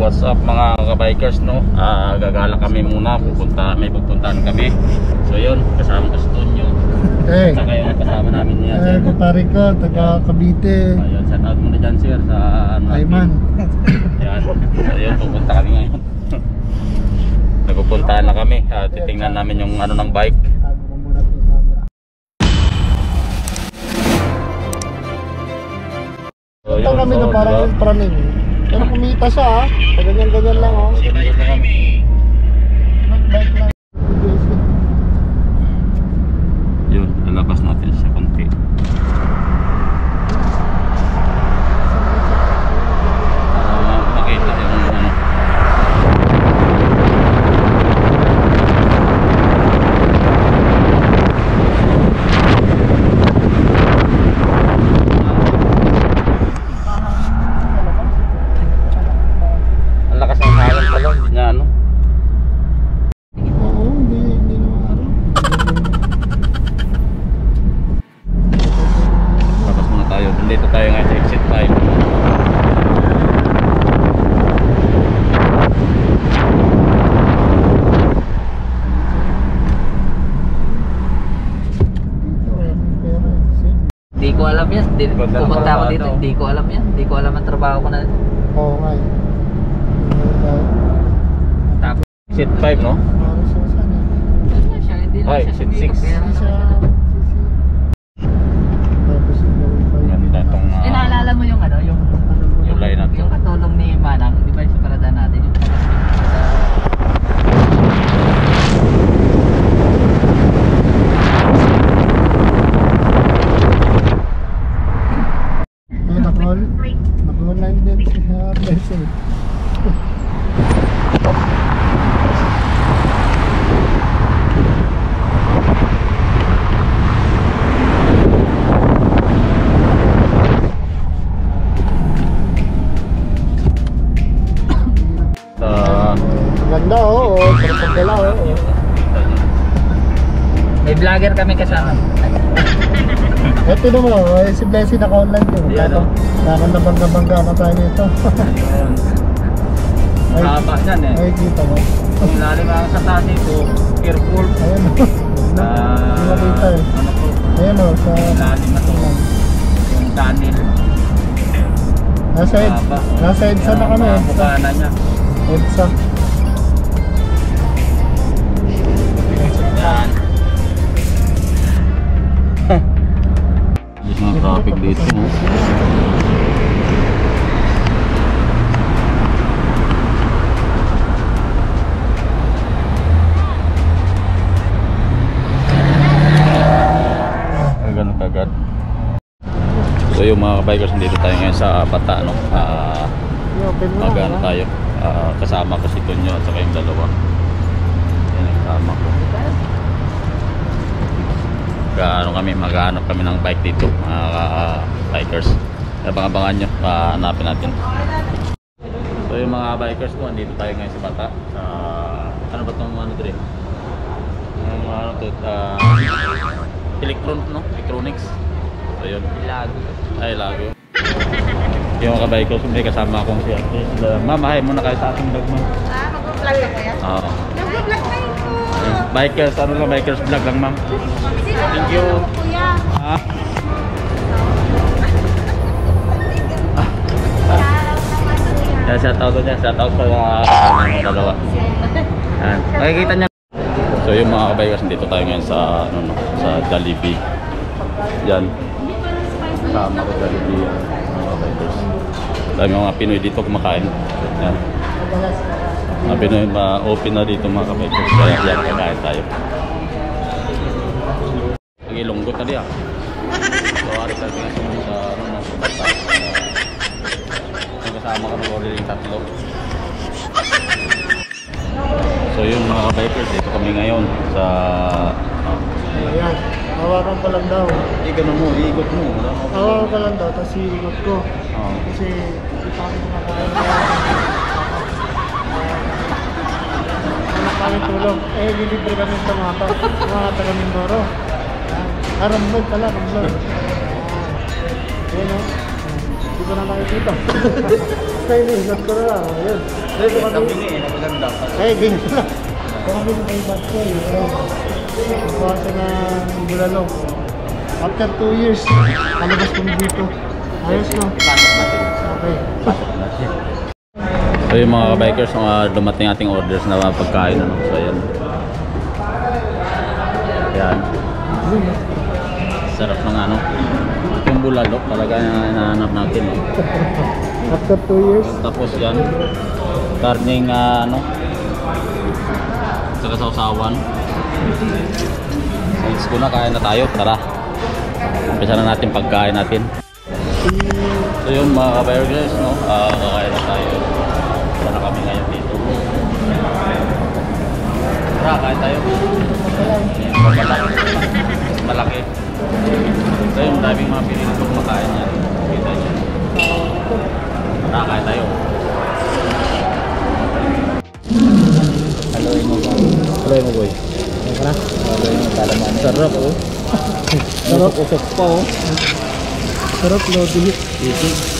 what's up mga kabikers no? Ah, gagala kami muna, pupunta, may pupuntahan kami. So yun, kasama ko si Tonyo. Eh, Saka yung kasama namin niya. eh, kumpare ko, taga Cavite. Ayun, shout out muna dyan sir sa ano. Ayman. Yan. So yun, pupunta kami ngayon. Nagpupuntahan na kami. Ah, titingnan namin yung ano ng bike. So, Ito kami na so, parang diba? yung praning. Pero kumita siya ah. Ganyan-ganyan lang oh. Ganyan lang. Hindi, pumunta ako dito, hindi ko alam yan. Hindi ko alam ang trabaho ko na ito. Oo nga eh. Tapos, set 5 no? Ano siya, hindi Ay, siya set 6. Kami kasama. Eh, tinan mo, eh, si Blessing naka-online din. Yan, oh. Kakang nabangga-bangga na tayo nito. Ayun. Ay, Haba yan eh. ay, kita mo. Kung lalim ang sa taas ito, careful. Ayun o. Ah, Hindi makita eh. ano po, Ayun o, sa... lalim na to. Yung tunnel. Nasa, Haba. nasa EDSA na kami. EDSA. bukana niya. EDSA. Dito. Ay, ganun kagad. So yung mga bikers dito tayo ngayon sa Bata no. Ah, mo magano tayo. Ah, kasama ko si Tonyo at saka yung dalawa. Yan ang kasama ko. Gaano kami, maghanap kami ng bike dito, mga bikers. Abang-abangan nyo, hanapin natin. So yung mga bikers ko, andito tayo ngayon sa Bata. Sa, ano ba itong ano dito? Yung ano to, ah, electron, no? Electronics. So yun. Lago. Ay, lago. Yung mga kabikers, may kasama akong si Ate. Sila, Ma'am, hi muna kayo sa ating vlog, ma'am. Ah, mag-vlog na kaya? Oo. Nag-vlog kayo po. Ayun. Bikers, ano lang, bikers vlog lang, ma'am. Thank you. Kuya. Ah, yeah, shout out niya. Shout out sa uh, mga dalawa. Yan. Makikita niya. So yung mga kabikers, dito tayo ngayon sa, ano, no, sa Jollibee. Yan. Kasama ko Jollibee. kabikers. Dami mga Pinoy dito kumakain. Yan. Mga Pinoy ma-open na dito mga kabikers. Kaya yan, kakain tayo. Nagilunggot na diya. So, ari tayo nga sa sa ano na sa bata. Yung kasama kami ko rin yung tatlo. So yun mga ka-bikers, dito kami ngayon sa... Ayan. Hawakan ko lang daw. Ikano mo, iikot mo. Hawakan ko lang daw, tapos iikot ko. Kasi, hindi pa kami tulong. Eh, lilibre kami sa mga to. Mga taga Mindoro. Ah, Ramblog pala, Ramblog. Ayan o. Hindi ko na nakikita. Kaya iniisip ko na lang. Ayun. Dito kami. eh. Eh, ganyan. Ito kami sa kay Batko eh. Ayun. Kuwasa na bulalo. After 2 years, kalabas kami dito. Ayos no? Okay. So yung mga bikers, mga dumating ating orders na mga pagkain. Ano? So ayan. Ayan. Sarap ng ano. Yung bulalok talaga na hinahanap natin. Eh. After 2 years, Tapos yan. Karning ah, ano. Saka sausawan. Let's go na, kain na tayo. Tara. Umpisa na natin pagkain natin. So yung mga kabayers, no? Ah, kakain na tayo. Na kami ngayon dito. Tara, kain tayo. Malaki. Malaki. So yung daming mga pinili ko kumakain yan. Kita niyo. Tara, kain tayo. Haloy mo ba? Haloy mo boy. Tara. Haloy mo kalaman. Sarap oh. Sarap. Usok pa oh. sarap lo, dilit. Easy.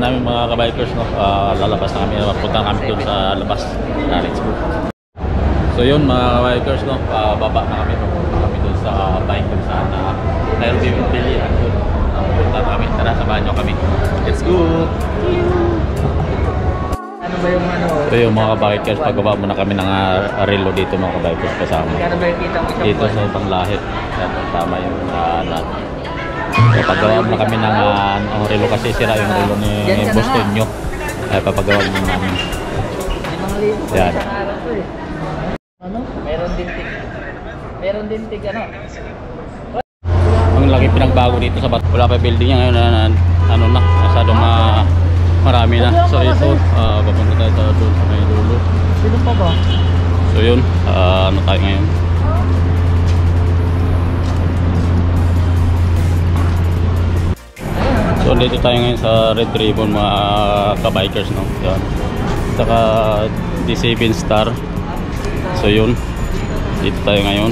pagkain namin mga kabikers, no? Ah, lalabas na kami, punta na kami doon sa labas. Let's go. So yun mga kabikers, no? Ah, baba na kami, no? Punta kami doon sa bike kung saan na Nairobi with Billy. At doon, na kami. Tara, samahan nyo kami. Let's go! Ano ba yung ano? So yung mga kabikers, pagbaba muna kami ng ah, relo dito mga kabikers kasama. Dito sa ibang lahit. Tama yung uh, natin. So, paggawa mo kami ng uh, ang relo kasi sira yung relo ni na nga. Tonyo. Kaya papagawa muna namin. Yan. Ano? Meron din tig. Meron din tig ano. Ang laki pinagbago dito sa bat. Wala pa building ngayon na, na ano na, masyadong ma, marami na. So ito, ah, papunta tayo sa doon sa may dulo. Sino pa ba? So yun, ah, ano tayo ngayon? So dito tayo ngayon sa Red Ribbon mga ka-bikers no. Yan. Saka D7 Star. So yun. Dito tayo ngayon.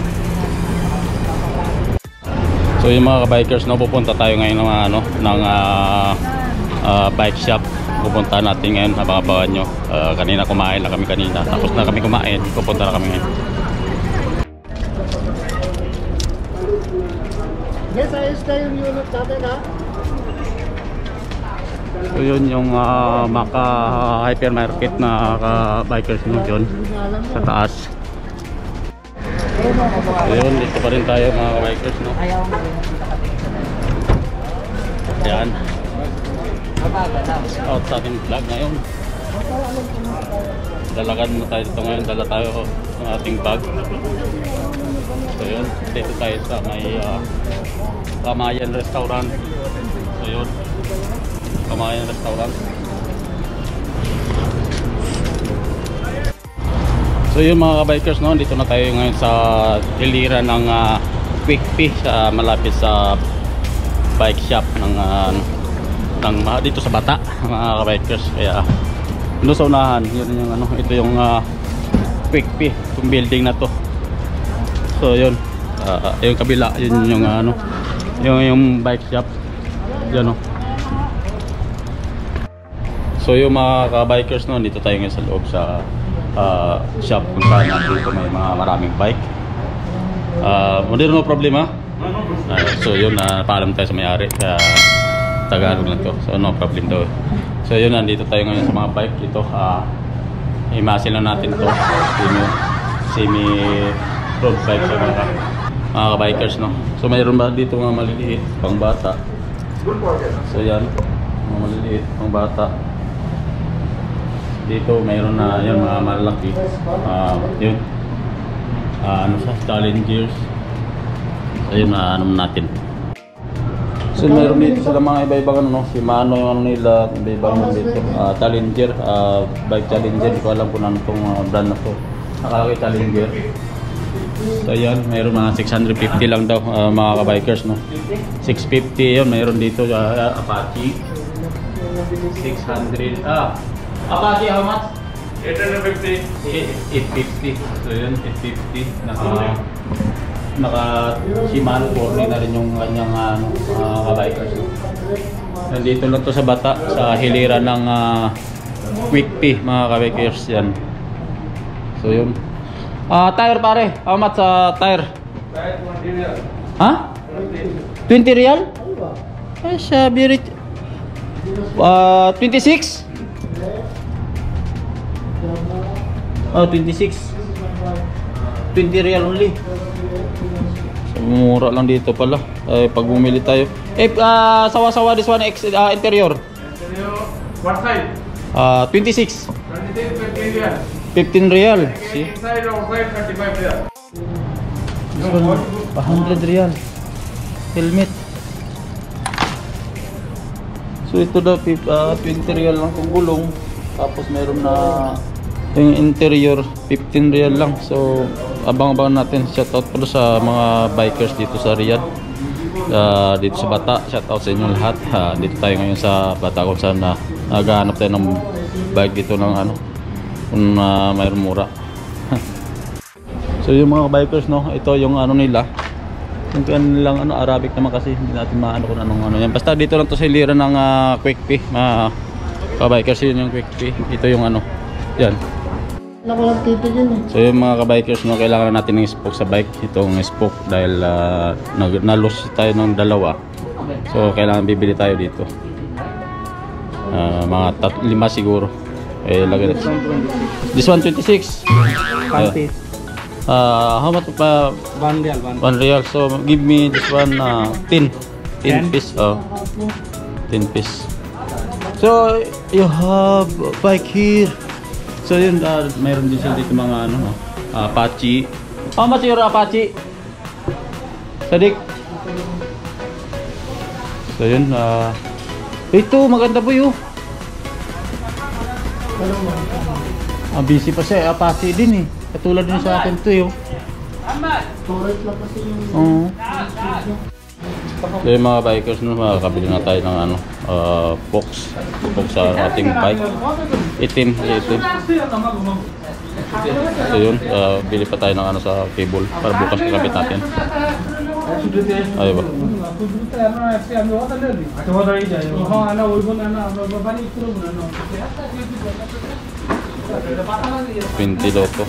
So yung mga ka-bikers no, pupunta tayo ngayon ng ano ng ah, ah, bike shop. Pupunta natin ngayon, abangan nyo. Ah, kanina kumain na kami kanina. Tapos na kami kumain, pupunta na kami ngayon. Yes, ayos na yung unit natin ha. So yun yung ah, Maka hypermarket na ka-bikers no yun Hindi na alam sa taas. So yun, dito pa rin tayo mga ka-bikers no. Yan. Out sa ating vlog ngayon. Dalagan mo tayo dito ngayon. Dala tayo ng ating bag. So yun, dito tayo sa may ah, Kamayan Restaurant. So yun, Kamayan Restaurant. So yun mga bikers no, dito na tayo ngayon sa hilira ng ah, Quick P sa malapit sa bike shop ng ah, ng mga dito sa Bata mga bikers kaya doon sa unahan yun yung ano ito yung ah, Quick P yung building na to. So yun ah, yung kabila yun yung ah, ano yung yung bike shop. Yan oh. So yung mga ka-bikers no, dito tayo ngayon sa loob sa ah, shop kung saan dito may mga maraming bike. Ah, uh, no problema. Ah, so yun na paalam tayo sa may-ari kaya Tagalog lang to. So no problem daw. So yun nandito tayo ngayon sa mga bike ito. Ah imasin lang natin to. Semi semi road bike sa mga mga ka-bikers no. So mayroon ba dito mga maliliit pang bata. So yan, mga maliliit pang bata. Dito mayroon na yan mga malaki. Ah, yun. Ah, ano sa Challengers. So yun na ano natin. So mayroon dito sila mga iba-ibang ano, no? si Mano yung ano nila, iba-ibang dito. Ah, Challenger, ah, bike Challenger, hindi ko alam kung ano tong ah, brand na to. Nakalagay Challenger. So yan, mayroon mga 650 lang daw ah, mga ka-bikers no. 650 yun, mayroon dito ah, Apache. 600 ah. Apache how much? 850. 850. So yun, 850. Naka naka Shimano 40 na rin yung kanyang ano, mga ka-bikers. no. Nandito lang to sa bata sa hilira ng ah, Quick P mga ka-bikers yan. So yun. Ah, tire pare. How much sa tire? Ha? 20 real? Ay, sabi rin. Ah, 26? Oh, 26. 20 real only. So, mura lang dito pala. Eh, pag bumili tayo. Eh, ah, sawa-sawa this one ex, ah, interior. What side? Ah, 26. 26 Bacteria. 15 real. See? Inside, outside, 35 there. This one, 100 real. Helmet. So ito daw, pip- ah, 20 real lang kung gulong. Tapos meron na yung interior, 15 real lang. So abang-abang natin. Shoutout pala sa mga bikers dito sa Riyadh. Ah, dito sa Bata. Shoutout sa inyong lahat. Ah, dito tayo ngayon sa Bata kung saan na naghahanap tayo ng bike dito ng ano kung ah, mayroong mura. So yung mga bikers no, ito yung ano nila. Yung kanilang ano Arabic naman kasi hindi natin maano kung anong ano yan. Basta dito lang to sa hilira ng ah, Quick P. Mga kabikers yun yung Quick P. Ito yung ano. Yan. Lang titig yun eh. So yung mga kabikers no, kailangan natin ng spoke sa bike. Itong spoke dahil uh, na-lose tayo ng dalawa. So kailangan bibili tayo dito. Ah, mga tat lima siguro. Eh lagay natin. This one 26. Panty. Ah, how much pa One real, one. One real. So give me this one uh, 10. 10 Ten? piece. Oh. 10 piece. So, you have bike here. So yun, uh, mayroon din sila dito mga ano, no? Apache. How much your Apache? Sadik? So yun, ah... ito, maganda po yun. Ah, busy pa siya. Apache din eh. Katulad din sa akin to yun. Correct lang kasi yung Oo. So yung mga bikers no, makakabili na tayo ng ano, uh, box. Box sa ating bike. Itim, itim. So yun, uh, bili pa tayo ng ano sa cable para bukas kakabit natin. Ay ba? Pinti loko.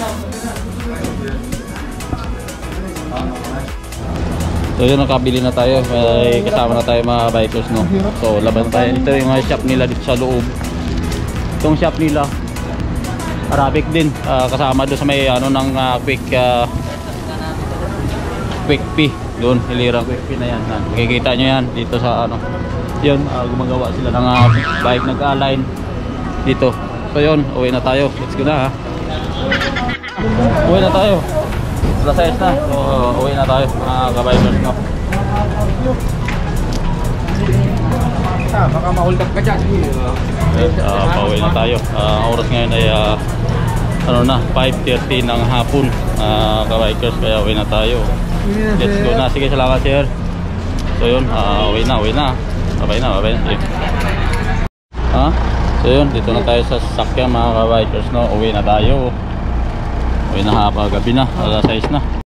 So yun, nakabili na tayo. May kasama na tayo mga bikers, no? So, laban tayo. Ito yung uh, shop nila dito sa loob. Itong shop nila, Arabic din. Ah, kasama doon sa may ano ng ah, quick ah, quick P. Doon, hilirang quick P na yan. Makikita nyo yan dito sa ano. Yun, ah, gumagawa sila ng ah, bike nag-align dito. So yun, uwi na tayo. Let's go na ha. Uwi na tayo. Alas 6 na. So, uwi na tayo mga kabikers no. Baka ma-hold up ka dyan. Okay, ah, pauwi na tayo. Ah, ang oras ngayon ay ah, ano na, 5.30 ng hapon. Uh, kabikers, kaya uwi na tayo. Let's go na. Sige, salamat sir. So yun, ah, uwi na, uwi na. Babay na, babay na. Ha? So yun, dito na tayo sa sasakyan mga kabikers no. Uwi na tayo. Uwi na hapa gabi na, alas 6 na.